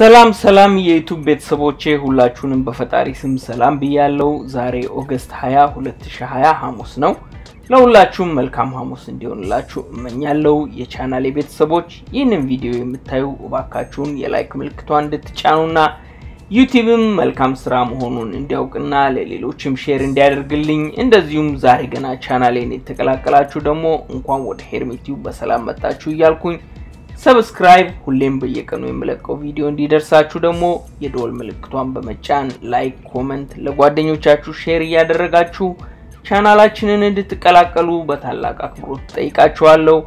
ሰላም ሰላም የዩቱብ ቤተሰቦቼ ሁላችሁንም በፈጣሪ ስም ሰላም ብያለው። ዛሬ ኦገስት 20 2020 ሐሙስ ነው። ለሁላችሁም መልካም ሐሙስ እንዲሆንላችሁ እመኛለው። የቻናሌ ቤተሰቦች ይህንን ቪዲዮ የምታዩ እባካችሁን የ like ምልክቷን እንድትጫኑና ዩቲዩብም መልካም ስራ መሆኑን እንዲያውቅና ለሌሎችም share እንዲያደርግልኝ እንደዚሁም ዛሬ ገና ቻናሌን የተቀላቀላችሁ ደግሞ እንኳን ወደ ሄርሜቲዩብ በሰላም መጣችሁ እያልኩኝ subscribe ሁሌም በየቀኑ የምለቀው ቪዲዮ እንዲደርሳችሁ ደግሞ የደወል ምልክቷን በመጫን like፣ comment ለጓደኞቻችሁ share እያደረጋችሁ ቻናላችንን እንድትቀላቀሉ በታላቅ አክብሮት ጠይቃችኋለሁ።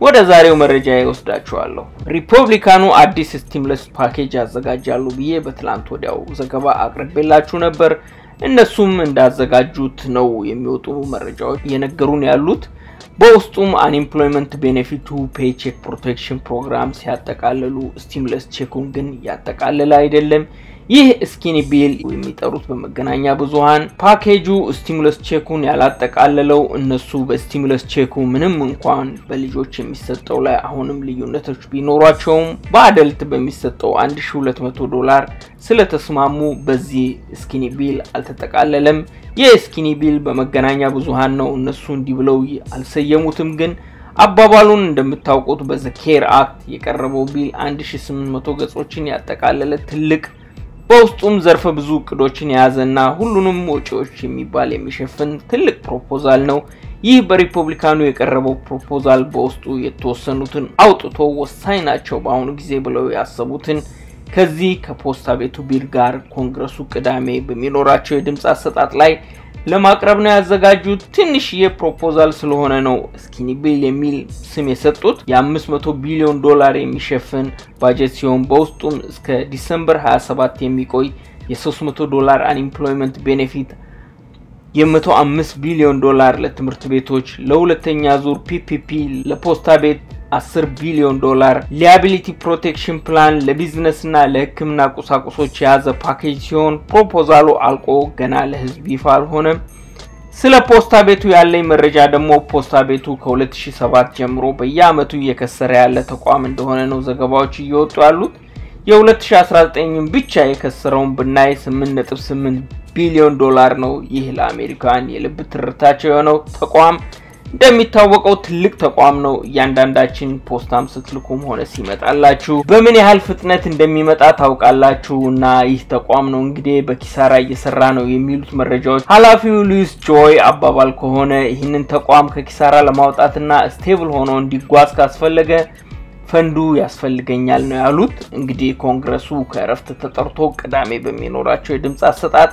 ወደ ዛሬው መረጃ ይወስዳችኋለሁ። ሪፐብሊካኑ አዲስ stimulus package ያዘጋጃሉ ብዬ በትላንትናው ዘገባ አቅርቤላችሁ ነበር። እነሱም እንዳዘጋጁት ነው የሚወጡ መረጃዎች እየነገሩን ያሉት። በውስጡም unemployment benefit ኡ paycheck protection program ሲያጠቃልሉ stimulus check ኡን ግን ያጠቃልል አይደለም። ይህ skinny bill የሚጠሩት በመገናኛ ብዙኃን package ኡ stimulus check ኡን ያላጠቃለለው እነሱ በ stimulus check ኡ ምንም እንኳን በልጆች የሚሰጠው ላይ አሁንም ልዩነቶች ቢኖሯቸውም በ adult በሚሰጠው 1200 ዶላር ስለተስማሙ በዚህ skinny bill አልተጠቃለለም። ይህ skinny bill በመገናኛ ብዙኃን ነው እነሱ እንዲህ ብለው አልሰየሙትም። ግን አባባሉን እንደምታውቁት በ The CARES Act የቀረበው bill 1800 ገጾችን ያጠቃለለ ትልቅ በውስጡም ዘርፈ ብዙ እቅዶችን የያዘና ሁሉንም ወጪዎች የሚባል የሚሸፍን ትልቅ proposal ነው። ይህ በሪፐብሊካኑ የቀረበው proposal በውስጡ የተወሰኑትን አውጥቶ ወሳኝ ናቸው በአሁኑ ጊዜ ብለው ያሰቡትን ከዚህ ከፖስታ ቤቱ bill ጋር ኮንግረሱ ቅዳሜ በሚኖራቸው የድምፅ አሰጣጥ ላይ ለማቅረብ ነው ያዘጋጁት። ትንሽዬ proposal ስለሆነ ነው skinny bill የሚል ስም የሰጡት። የ500 ቢሊዮን ዶላር የሚሸፍን ባጀት ሲሆን በውስጡም እስከ December 27 የሚቆይ የ300 ዶላር unemployment benefit፣ የ105 ቢሊዮን ዶላር ለትምህርት ቤቶች፣ ለሁለተኛ ዙር PPP ለፖስታ ቤት 10 ቢሊዮን ዶላር liability protection plan ለ business እና ለሕክምና ቁሳቁሶች የያዘ ፓኬጅ ሲሆን proposal ኡ አልቆ ገና ለሕዝብ ይፋ አልሆነም። ስለ ፖስታ ቤቱ ያለኝ መረጃ ደግሞ ፖስታ ቤቱ ከ2007 ጀምሮ በየአመቱ እየከሰረ ያለ ተቋም እንደሆነ ነው ዘገባዎች እየወጡ ያሉት። የ2019 ብቻ የከሰረውን ብናይ 8.8 ቢሊዮን ዶላር ነው። ይህ ለአሜሪካውያን የልብ ትርታቸው የሆነው ተቋም እንደሚታወቀው ትልቅ ተቋም ነው። እያንዳንዳችን ፖስታም ስትልኩም ሆነ ሲመጣላችሁ በምን ያህል ፍጥነት እንደሚመጣ ታውቃላችሁ። እና ይህ ተቋም ነው እንግዲህ በኪሳራ እየሰራ ነው የሚሉት መረጃዎች። ኃላፊው ሉዊስ ዲጆይ አባባል ከሆነ ይህንን ተቋም ከኪሳራ ለማውጣትና stable ሆኖ እንዲጓዝ ካስፈለገ ፈንዱ ያስፈልገኛል ነው ያሉት። እንግዲህ ኮንግረሱ ከእረፍት ተጠርቶ ቅዳሜ በሚኖራቸው የድምፅ አሰጣጥ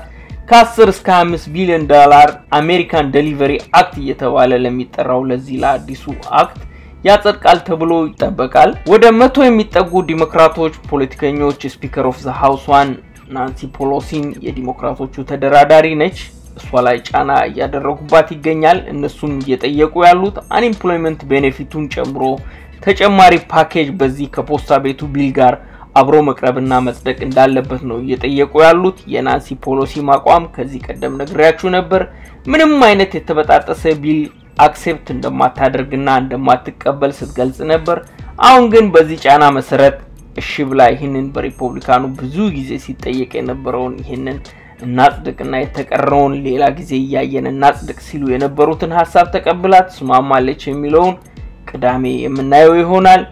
ከ10 እስከ 5 ቢሊዮን ዶላር American delivery act እየተባለ ለሚጠራው ለዚህ ለአዲሱ act ያጸድቃል ተብሎ ይጠበቃል። ወደ መቶ የሚጠጉ ዲሞክራቶች ፖለቲከኞች speaker of the house ዋን ናንሲ ፔሎሲ የዲሞክራቶቹ ተደራዳሪ ነች፣ እሷ ላይ ጫና እያደረጉባት ይገኛል። እነሱም እየጠየቁ ያሉት unemployment benefit ኡን ጨምሮ ተጨማሪ ፓኬጅ በዚህ ከፖስታ ቤቱ bill ጋር አብሮ መቅረብና መጽደቅ እንዳለበት ነው እየጠየቁ ያሉት። የናንሲ ፔሎሲ አቋም ከዚህ ቀደም ነግሬያችሁ ነበር። ምንም አይነት የተበጣጠሰ bill accept እንደማታደርግና እንደማትቀበል ስትገልጽ ነበር። አሁን ግን በዚህ ጫና መሰረት እሺ ብላ ይህንን በሪፐብሊካኑ ብዙ ጊዜ ሲጠየቅ የነበረውን ይህንን እናጽድቅና የተቀረውን ሌላ ጊዜ እያየን እናጽድቅ ሲሉ የነበሩትን ሀሳብ ተቀብላ ትስማማለች የሚለውን ቅዳሜ የምናየው ይሆናል።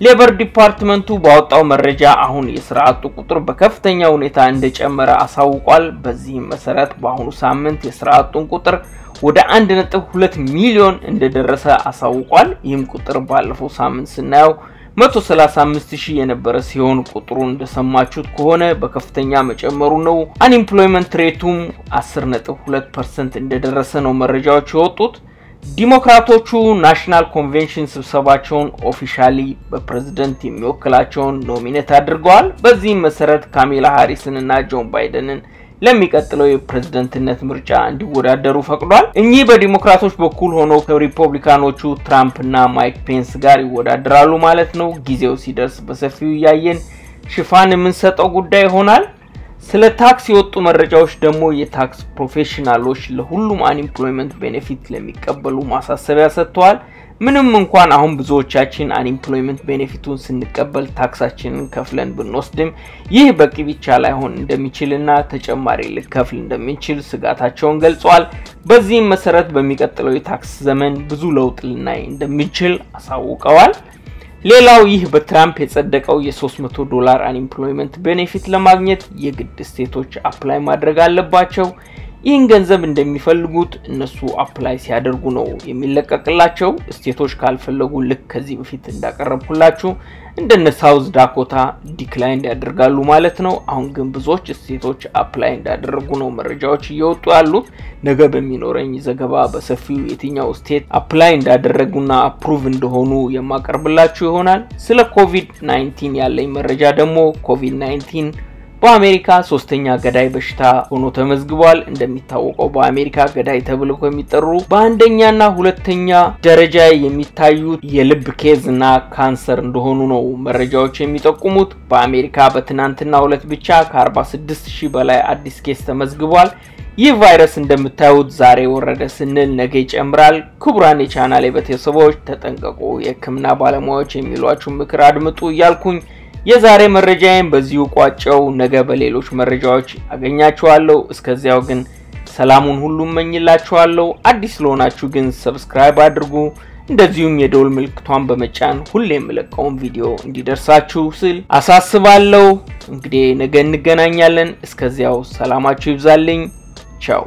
labor department ኡ ባወጣው መረጃ አሁን የስራ አጡ ቁጥር በከፍተኛ ሁኔታ እንደጨመረ አሳውቋል። በዚህም መሰረት በአሁኑ ሳምንት የስራ አጡን ቁጥር ወደ 1.2 ሚሊዮን እንደደረሰ አሳውቋል። ይህም ቁጥር ባለፈው ሳምንት ስናየው 135 ሺህ የነበረ ሲሆን ቁጥሩ እንደሰማችሁት ከሆነ በከፍተኛ መጨመሩ ነው። unemployment rate ኡም 10.2 percent እንደደረሰ ነው መረጃዎች የወጡት። ዲሞክራቶቹ national convention ስብሰባቸውን officially በፕሬዝደንት የሚወክላቸውን nominate አድርገዋል። በዚህም መሰረት ካማላ ሃሪስን እና ጆ ባይደንን ለሚቀጥለው የፕሬዝደንትነት ምርጫ እንዲወዳደሩ ፈቅዷል። እኚህ በዲሞክራቶች በኩል ሆነው ከሪፐብሊካኖቹ ትራምፕ እና ማይክ ፔንስ ጋር ይወዳደራሉ ማለት ነው። ጊዜው ሲደርስ በሰፊው እያየን ሽፋን የምንሰጠው ጉዳይ ይሆናል። ስለ ታክስ የወጡ መረጃዎች ደግሞ የታክስ professional ኦች ለሁሉም unemployment benefit ለሚቀበሉ ማሳሰቢያ ሰጥተዋል። ምንም እንኳን አሁን ብዙዎቻችን unemployment benefit ኡን ስንቀበል ታክሳችንን ከፍለን ብንወስድም ይህ በቂ ብቻ ላይሆን እንደሚችልና ተጨማሪ ልንከፍል እንደምንችል ስጋታቸውን ገልጸዋል። በዚህም መሰረት በሚቀጥለው የታክስ ዘመን ብዙ ለውጥ ልናይ እንደምንችል አሳውቀዋል። ሌላው ይህ በትራምፕ የጸደቀው የ300 ዶላር unemployment benefit ለማግኘት የግድ state ኦች apply ማድረግ አለባቸው። ይህን ገንዘብ እንደሚፈልጉት እነሱ apply ሲያደርጉ ነው የሚለቀቅላቸው። state ኦች ካልፈለጉ ልክ ከዚህ በፊት እንዳቀረብኩላችሁ እንደነ ሳውዝ ዳኮታ decline ያደርጋሉ ማለት ነው። አሁን ግን ብዙዎች state ኦች apply እንዳደረጉ ነው መረጃዎች እየወጡ ያሉት። ነገ በሚኖረኝ ዘገባ በሰፊው የትኛው state apply እንዳደረጉና approve እንደሆኑ የማቀርብላችሁ ይሆናል። ስለ ኮቪድ 19 ያለኝ መረጃ ደግሞ ኮቪድ 19 በአሜሪካ ሶስተኛ ገዳይ በሽታ ሆኖ ተመዝግቧል። እንደሚታወቀው በአሜሪካ ገዳይ ተብለው ከሚጠሩ በአንደኛና ሁለተኛ ደረጃ የሚታዩት የልብ case እና ካንሰር እንደሆኑ ነው መረጃዎች የሚጠቁሙት። በአሜሪካ በትናንትናው ዕለት ብቻ ከ46 ሺህ በላይ አዲስ case ተመዝግቧል። ይህ ቫይረስ እንደምታዩት ዛሬ ወረደ ስንል ነገ ይጨምራል። ክቡራን የቻናሌ ቤተሰቦች ተጠንቀቁ፣ የሕክምና ባለሙያዎች የሚሏችሁ ምክር አድምጡ እያልኩኝ የዛሬ መረጃዬን በዚሁ ቋጨሁ። ነገ በሌሎች መረጃዎች አገኛችኋለሁ። እስከዚያው ግን ሰላሙን ሁሉ እመኝላችኋለሁ። አዲስ ለሆናችሁ ግን subscribe አድርጉ። እንደዚሁም የደውል ምልክቷን በመጫን ሁሌ የምለቀውን ቪዲዮ እንዲደርሳችሁ ስል አሳስባለሁ። እንግዲህ ነገ እንገናኛለን። እስከዚያው ሰላማችሁ ይብዛልኝ። ቻው